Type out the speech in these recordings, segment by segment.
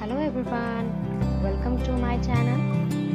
Hello everyone, welcome to my channel.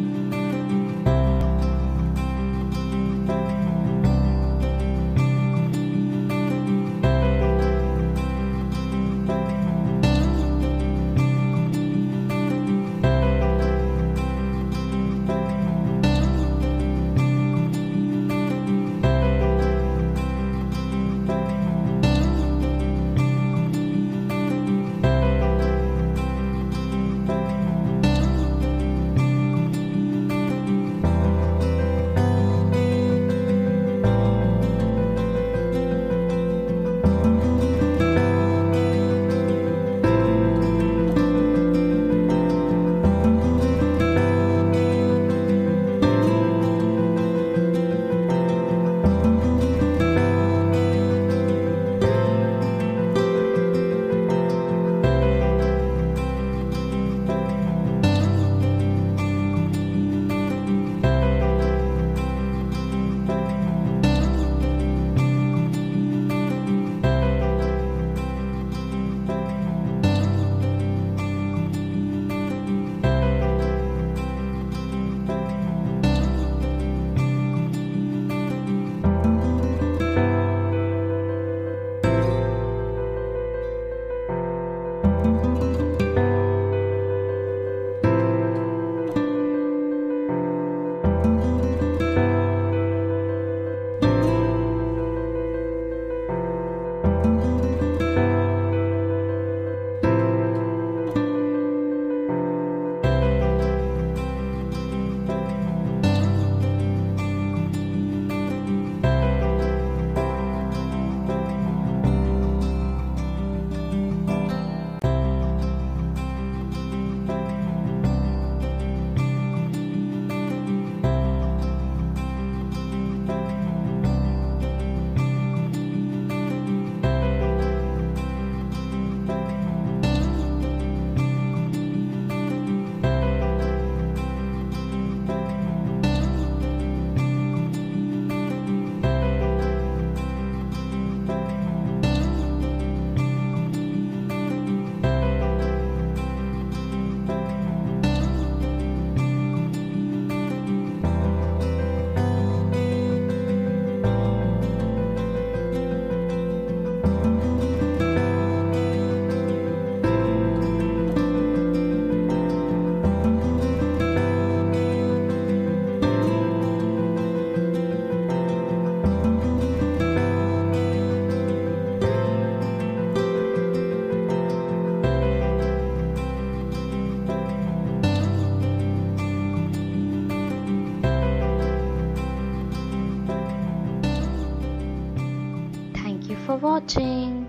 For watching.